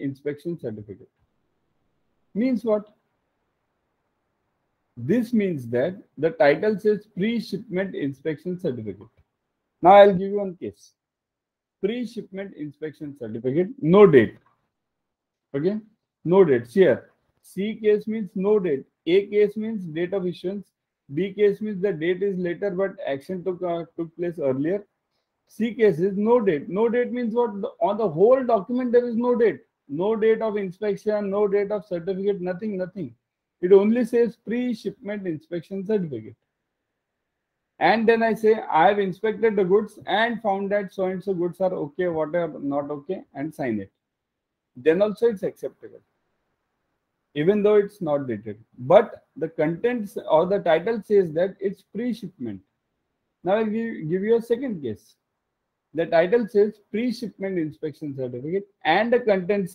inspection certificate. Means what? This means that the title says pre-shipment inspection certificate. Now I'll give you one case. Pre-shipment inspection certificate, no date. Okay, no date. Here, C case means no date. A case means date of issuance. B case means the date is later, but action took uh, took place earlier. C case is no date. No date means what? The- On the whole document, there is no date. No date of inspection, no date of certificate, nothing, nothing. It only says pre-shipment inspection certificate. And then I say I have inspected the goods and found that so and so goods are okay, what are not okay, and sign it. Then also it's acceptable, even though it's not dated. But the contents or the title says that it's pre-shipment. Now give, give you a second case. The title says pre-shipment inspection certificate and the contents